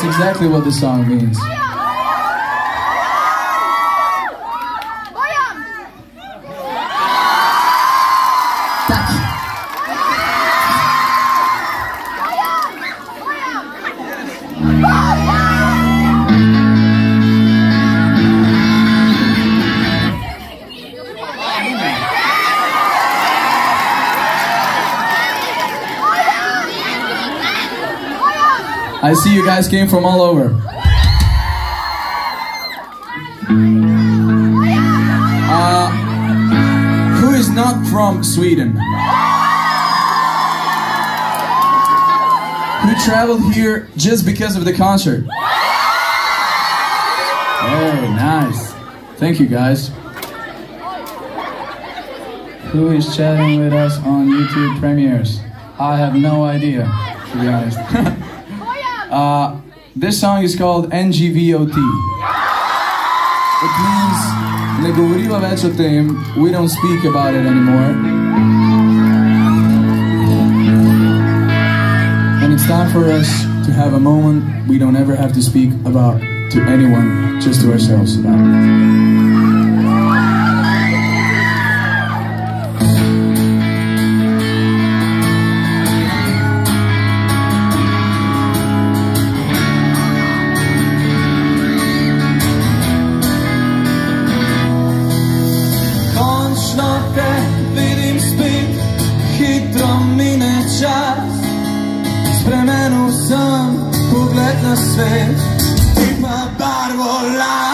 That's exactly what the song means. I see you guys came from all over. Uh, who is not from Sweden? Who traveled here just because of the concert? Very nice. Thank you guys. Who is chatting with us on YouTube premieres? I have no idea, to be honest. uh, this song is called NGVOT. It means ne več o tem, we don't speak about it anymore. And it's time for us to have a moment we don't ever have to speak about to anyone, just to ourselves about Končno te vidim spet, hitro mine čas. Spremenil sem pogled na svet, ti pa barvo las.